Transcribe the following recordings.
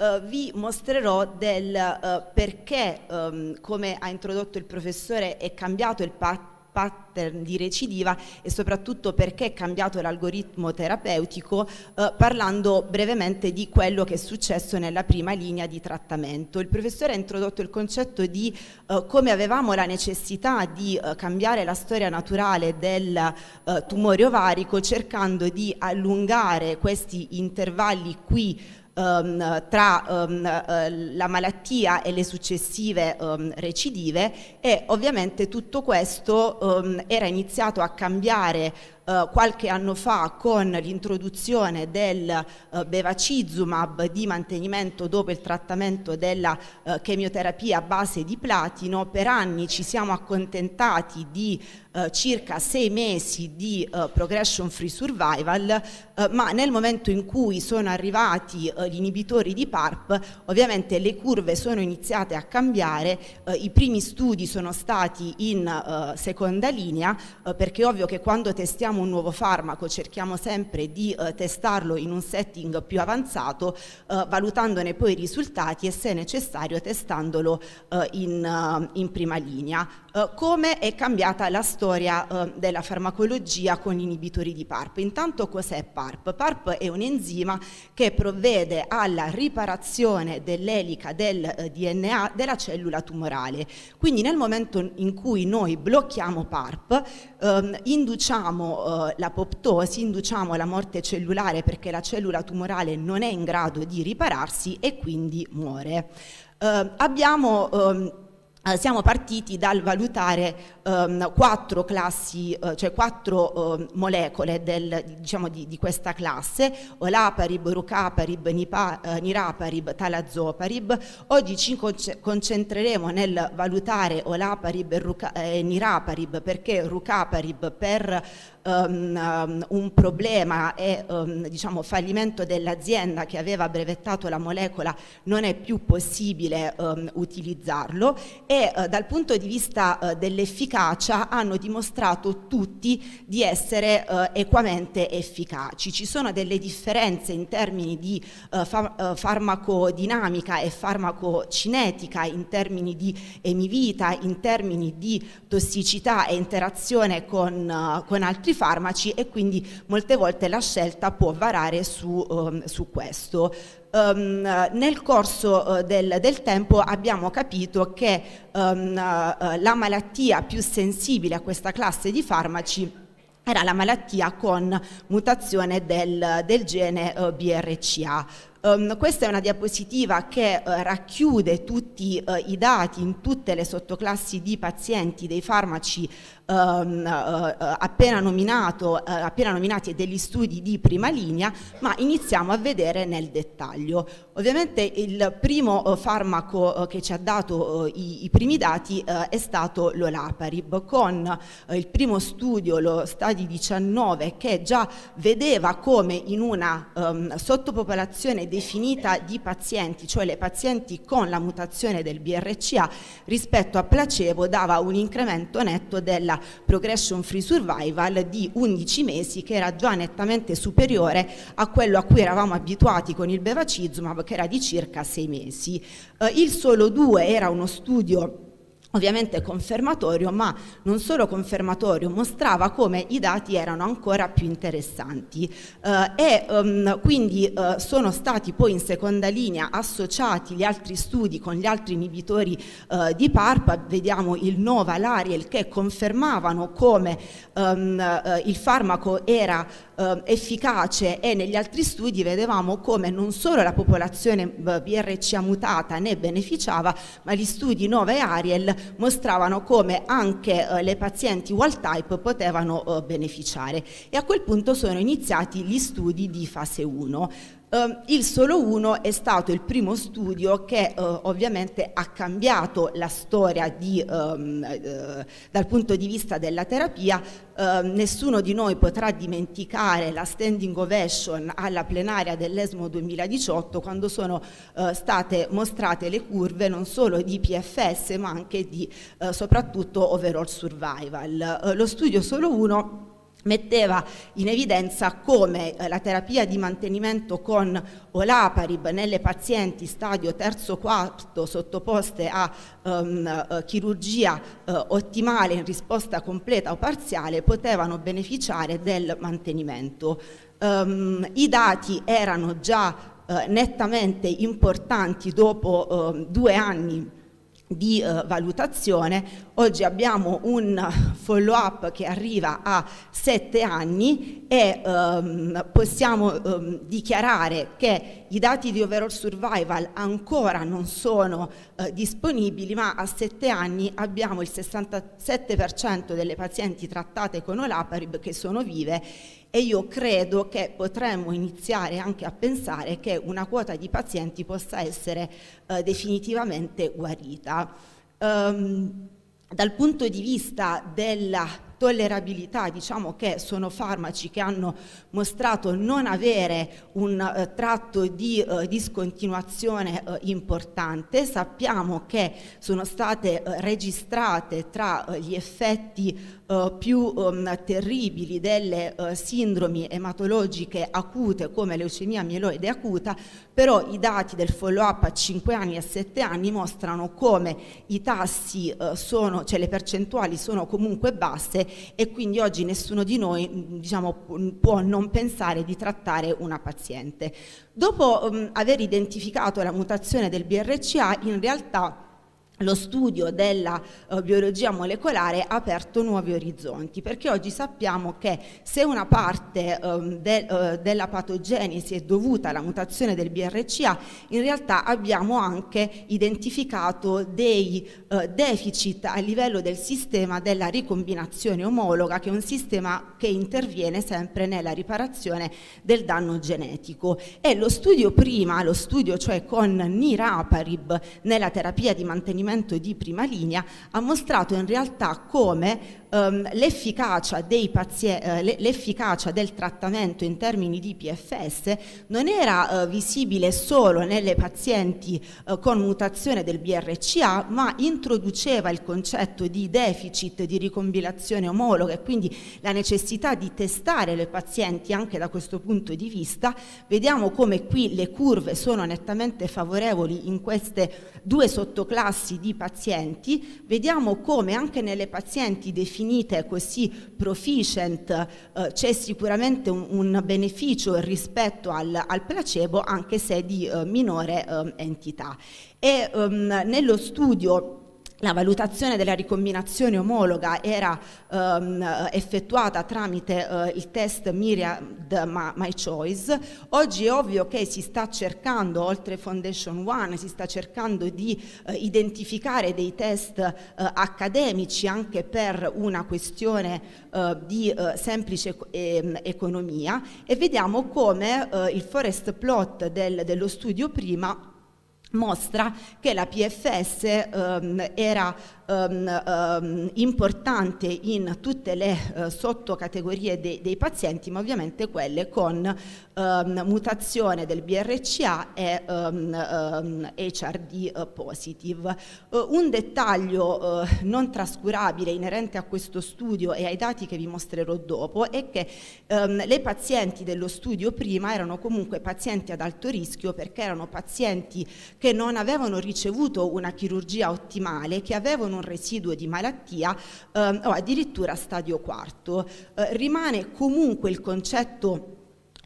eh, vi mostrerò del eh, perché, ehm, come ha introdotto il professore, è cambiato il patto di recidiva e soprattutto perché è cambiato l'algoritmo terapeutico eh, parlando brevemente di quello che è successo nella prima linea di trattamento. Il professore ha introdotto il concetto di eh, come avevamo la necessità di eh, cambiare la storia naturale del eh, tumore ovarico cercando di allungare questi intervalli qui um, tra um, la malattia e le successive um, recidive e ovviamente tutto questo era iniziato a cambiare eh, qualche anno fa con l'introduzione del eh, bevacizumab di mantenimento dopo il trattamento della eh, chemioterapia a base di platino, per anni ci siamo accontentati di eh, circa sei mesi di eh, progression free survival, ma nel momento in cui sono arrivati gli inibitori di PARP, ovviamente le curve sono iniziate a cambiare, i primi studi sono stati in seconda linea, perché è ovvio che quando testiamo un nuovo farmaco cerchiamo sempre di eh, testarlo in un setting più avanzato, eh, valutandone poi i risultati e se necessario testandolo eh, in, eh, in, prima linea. Eh, come è cambiata la storia eh, della farmacologia con gli inibitori di PARP? Intanto cos'è PARP? PARP è un enzima che provvede alla riparazione dell'elica del DNA della cellula tumorale. Quindi nel momento in cui noi blocchiamo PARP, ehm, induciamo eh, l'apoptosi, induciamo la morte cellulare perché la cellula tumorale non è in grado di ripararsi e quindi muore. Eh, abbiamo ehm, eh, siamo partiti dal valutare um, quattro classi, uh, cioè quattro uh, molecole del, diciamo di, di, questa classe, olaparib, rucaparib, nipa, uh, niraparib, talazoparib. Oggi ci concentreremo nel valutare olaparib e, ruca, eh, niraparib perché rucaparib per um, un problema e um, diciamo, fallimento dell'azienda che aveva brevettato la molecola non è più possibile um, utilizzarlo e uh, dal punto di vista uh, dell'efficacia hanno dimostrato tutti di essere uh, equamente efficaci. Ci sono delle differenze in termini di fa farmacodinamica e farmacocinetica, in termini di emivita, in termini di tossicità e interazione con, con altri farmaci e quindi molte volte la scelta può varare su, um, su questo. Um, nel corso uh, del, del, tempo abbiamo capito che um, uh, la malattia più sensibile a questa classe di farmaci era la malattia con mutazione del, del gene uh, BRCA. Um, questa è una diapositiva che uh, racchiude tutti uh, i dati in tutte le sottoclassi di pazienti dei farmaci um, uh, appena, nominato, appena nominati e degli studi di prima linea, ma iniziamo a vedere nel dettaglio. Ovviamente il primo farmaco che ci ha dato i, i, primi dati è stato l'Olaparib, con il primo studio, lo Stadi 19, che già vedeva come in una um, sottopopolazione definita di pazienti, cioè le pazienti con la mutazione del BRCA rispetto a placebo dava un incremento netto della progression free survival di 11 mesi che era già nettamente superiore a quello a cui eravamo abituati con il bevacizumab che era di circa 6 mesi. Eh, il solo 2 era uno studio ovviamente confermatorio, ma non solo confermatorio, mostrava come i dati erano ancora più interessanti. Eh, e um, quindi eh, sono stati poi in seconda linea associati gli altri studi con gli altri inibitori eh, di PARP, vediamo il Nova, l'Ariel che confermavano come um, il farmaco era eh, efficace e negli altri studi vedevamo come non solo la popolazione BRCA mutata ne beneficiava, ma gli studi Nova e Ariel mostravano come anche eh, le pazienti wild type potevano eh, beneficiare e a quel punto sono iniziati gli studi di fase 1. Uh, il solo uno è stato il primo studio che uh, ovviamente ha cambiato la storia di, um, uh, dal punto di vista della terapia. Ehm, nessuno di noi potrà dimenticare la standing ovation alla plenaria dell'ESMO 2018 quando sono eh, state mostrate le curve non solo di PFS ma anche di soprattutto overall survival. lo studio solo uno metteva in evidenza come eh, la terapia di mantenimento con olaparib nelle pazienti stadio terzo-quarto sottoposte a um, uh, chirurgia uh, ottimale in risposta completa o parziale potevano beneficiare del mantenimento. Um, I dati erano già uh, nettamente importanti dopo due anni di uh, valutazione. Oggi abbiamo un follow up che arriva a sette anni e um, possiamo um, dichiarare che i dati di overall survival ancora non sono uh, disponibili, ma a sette anni abbiamo il 67% delle pazienti trattate con olaparib che sono vive e io credo che potremmo iniziare anche a pensare che una quota di pazienti possa essere eh, definitivamente guarita. Um, dal punto di vista della tollerabilità, diciamo che sono farmaci che hanno mostrato non avere un uh, tratto di uh, discontinuazione uh, importante, sappiamo che sono state registrate tra gli effetti più um, terribili delle sindromi ematologiche acute come leucemia mieloide acuta, però i dati del follow up a 5 anni e a 7 anni mostrano come i tassi sono, cioè le percentuali sono comunque basse e quindi oggi nessuno di noi diciamo, può non pensare di trattare una paziente. Dopo um, aver identificato la mutazione del BRCA, in realtà lo studio della uh, biologia molecolare ha aperto nuovi orizzonti, perché oggi sappiamo che se una parte um, de, uh, della patogenesi è dovuta alla mutazione del BRCA, in realtà abbiamo anche identificato dei uh, deficit a livello del sistema della ricombinazione omologa, che è un sistema che interviene sempre nella riparazione del danno genetico. E lo studio prima, lo studio cioè con niraparib nella terapia di mantenimento di prima linea ha mostrato in realtà come um, l'efficacia, uh, l'efficacia, del trattamento in termini di PFS non era uh, visibile solo nelle pazienti uh, con mutazione del BRCA, ma introduceva il concetto di deficit di ricombilazione omologa e quindi la necessità di testare le pazienti anche da questo punto di vista. Vediamo come qui le curve sono nettamente favorevoli in queste due sottoclassi di pazienti, vediamo come anche nelle pazienti definite così proficient eh, c'è sicuramente un, un, beneficio rispetto al, al, placebo anche se di eh, minore eh, entità. E um, nello studio la valutazione della ricombinazione omologa era um, effettuata tramite uh, il test Myriad My Choice. Oggi è ovvio che si sta cercando, oltre Foundation One, si sta cercando di uh, identificare dei test uh, accademici anche per una questione di semplice e, economia e vediamo come il forest plot del, dello studio prima mostra che la PFS um, era um, um, importante in tutte le uh, sottocategorie de dei pazienti, ma ovviamente quelle con mutazione del BRCA e HRD uh, positive. Uh, un dettaglio uh, non trascurabile inerente a questo studio e ai dati che vi mostrerò dopo è che le pazienti dello studio prima erano comunque pazienti ad alto rischio perché erano pazienti che non avevano ricevuto una chirurgia ottimale, che avevano un residuo di malattia ehm, o addirittura stadio quarto. Eh, rimane comunque il concetto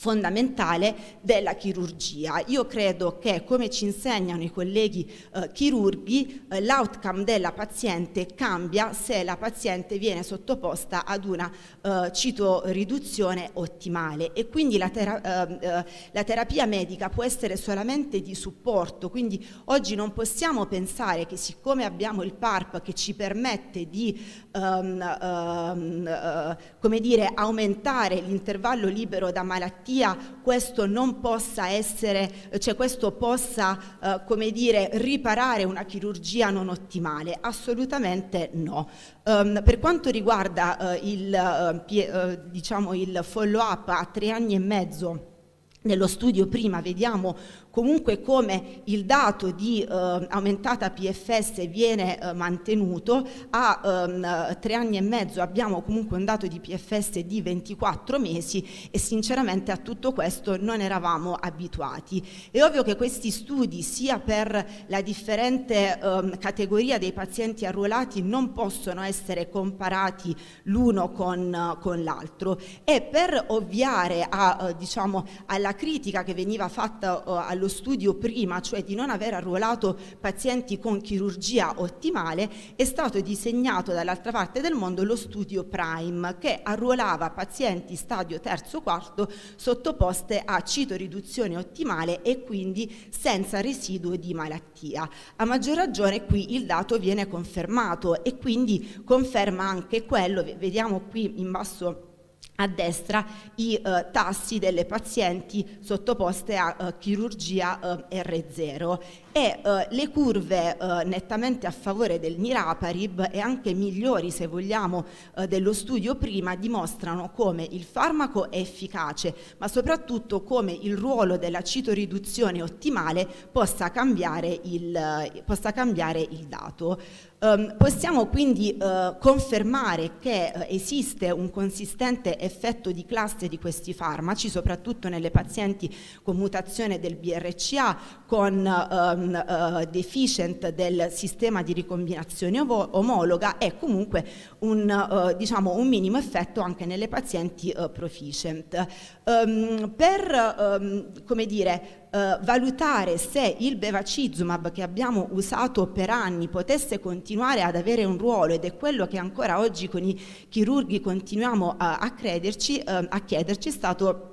fondamentale della chirurgia. Io credo che, come ci insegnano i colleghi eh, chirurghi, eh, l'outcome della paziente cambia se la paziente viene sottoposta ad una eh, citoriduzione ottimale e quindi la, tera eh, eh, la, terapia medica può essere solamente di supporto, quindi oggi non possiamo pensare che siccome abbiamo il PARP che ci permette di um, uh, come dire, aumentare l'intervallo libero da malattia malattia questo non possa essere, cioè questo possa, eh, come dire, riparare una chirurgia non ottimale? Assolutamente no. Um, per quanto riguarda uh, il, uh, diciamo il follow-up a tre anni e mezzo nello studio prima vediamo comunque come il dato di eh, aumentata PFS viene eh, mantenuto, a ehm, tre anni e mezzo abbiamo comunque un dato di PFS di 24 mesi e sinceramente a tutto questo non eravamo abituati. È ovvio che questi studi sia per la differente ehm, categoria dei pazienti arruolati non possono essere comparati l'uno con, con l'altro e per ovviare a, eh, diciamo, alla critica che veniva fatta eh, allo studio prima, cioè di non aver arruolato pazienti con chirurgia ottimale, è stato disegnato dall'altra parte del mondo lo studio Prime che arruolava pazienti stadio terzo quarto sottoposte a citoriduzione ottimale e quindi senza residuo di malattia. A maggior ragione qui il dato viene confermato e quindi conferma anche quello, vediamo qui in basso a destra i eh, tassi delle pazienti sottoposte a eh, chirurgia eh, R0 e eh, le curve eh, nettamente a favore del niraparib e anche migliori se vogliamo eh, dello studio prima dimostrano come il farmaco è efficace ma soprattutto come il ruolo della citoriduzione ottimale possa cambiare il, possa cambiare il dato. Um, possiamo quindi uh, confermare che uh, esiste un consistente effetto di classe di questi farmaci, soprattutto nelle pazienti con mutazione del BRCA, con um, uh, deficient del sistema di ricombinazione omologa e comunque un, diciamo, un, minimo effetto anche nelle pazienti proficient. Um, per, come dire, eh, valutare se il bevacizumab che abbiamo usato per anni potesse continuare ad avere un ruolo ed è quello che ancora oggi con i chirurghi continuiamo a, a, crederci, eh, a chiederci, è stato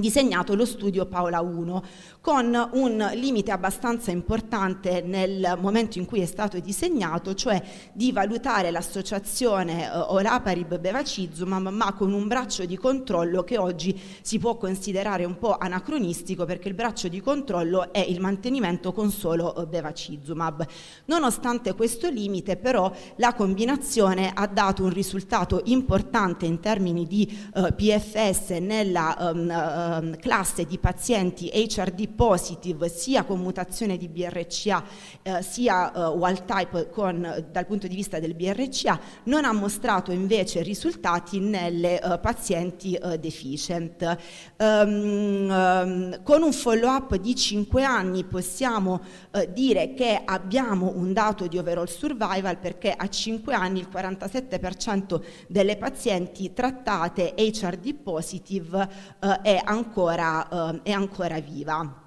disegnato lo studio Paola 1 con un limite abbastanza importante nel momento in cui è stato disegnato, cioè di valutare l'associazione eh, olaparib-bevacizumab ma con un braccio di controllo che oggi si può considerare un po' anacronistico perché il braccio di controllo è il mantenimento con solo eh, bevacizumab. Nonostante questo limite però la combinazione ha dato un risultato importante in termini di eh, PFS nella um, uh, classe di pazienti HRD positive sia con mutazione di BRCA eh, sia eh, wild type con, dal punto di vista del BRCA non ha mostrato invece risultati nelle eh, pazienti eh, deficient. Um, um, con un follow up di 5 anni possiamo eh, dire che abbiamo un dato di overall survival perché a 5 anni il 47% delle pazienti trattate HRD positive eh, è ancora, è ancora viva.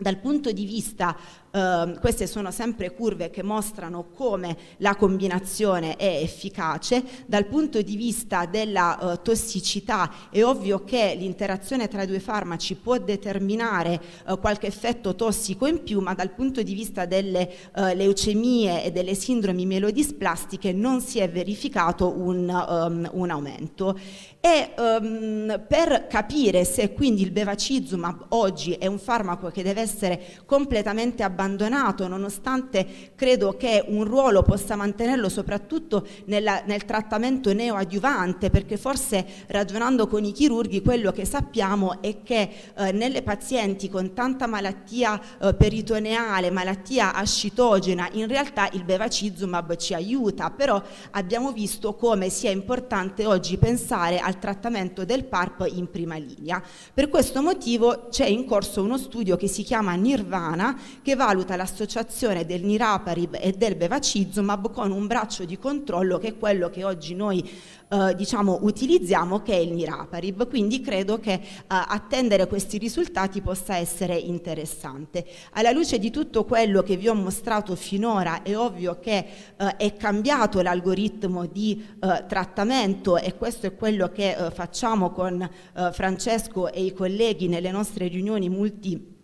Dal punto di vista Uh, queste sono sempre curve che mostrano come la combinazione è efficace. Dal punto di vista della uh, tossicità è ovvio che l'interazione tra i due farmaci può determinare uh, qualche effetto tossico in più, ma dal punto di vista delle eh, leucemie e delle sindromi melodisplastiche non si è verificato un, um, un aumento. E um, per capire se quindi il bevacizumab oggi è un farmaco che deve essere completamente abbandonato, abbandonato, nonostante credo che un ruolo possa mantenerlo soprattutto nella, nel trattamento neoadiuvante, perché forse ragionando con i chirurghi quello che sappiamo è che eh, nelle pazienti con tanta malattia eh, peritoneale, malattia ascitogena, in realtà il bevacizumab ci aiuta, però abbiamo visto come sia importante oggi pensare al trattamento del PARP in prima linea. Per questo motivo c'è in corso uno studio che si chiama Nirvana che va valuta l'associazione del niraparib e del bevacizumab con un braccio di controllo che è quello che oggi noi eh, diciamo, utilizziamo che è il niraparib, quindi credo che eh, attendere questi risultati possa essere interessante. Alla luce di tutto quello che vi ho mostrato finora è ovvio che eh, è cambiato l'algoritmo di eh, trattamento e questo è quello che eh, facciamo con eh, Francesco e i colleghi nelle nostre riunioni multi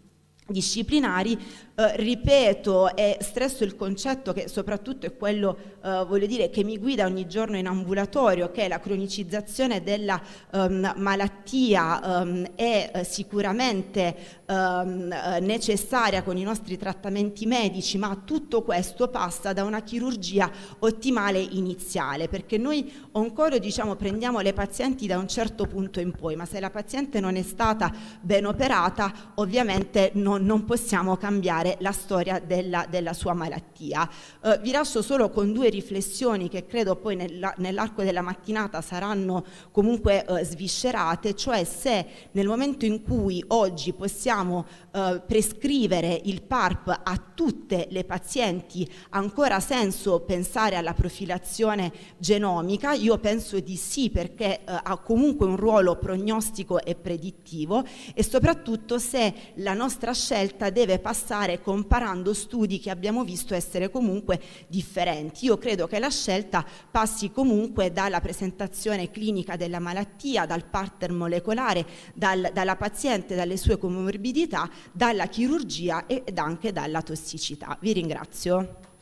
disciplinari eh, ripeto e stresso il concetto che soprattutto è quello, eh, voglio dire, che mi guida ogni giorno in ambulatorio, che la cronicizzazione della um, malattia um, è eh, sicuramente um, necessaria con i nostri trattamenti medici, ma tutto questo passa da una chirurgia ottimale iniziale, perché noi oncolo diciamo prendiamo le pazienti da un certo punto in poi, ma se la paziente non è stata ben operata, ovviamente non no, non possiamo cambiare la storia della, della sua malattia. Eh, vi lascio solo con due riflessioni che credo poi nella, nell'arco della mattinata saranno comunque eh, sviscerate, cioè se nel momento in cui oggi possiamo eh, prescrivere il PARP a tutte le pazienti ha ancora senso pensare alla profilazione genomica? Io penso di sì perché eh, ha comunque un ruolo prognostico e predittivo e soprattutto se la nostra scelta deve passare comparando studi che abbiamo visto essere comunque differenti. Io credo che la scelta passi comunque dalla presentazione clinica della malattia, dal partner molecolare, dal, dalla paziente, dalle sue comorbidità, dalla chirurgia ed anche dalla tossicità. Vi ringrazio.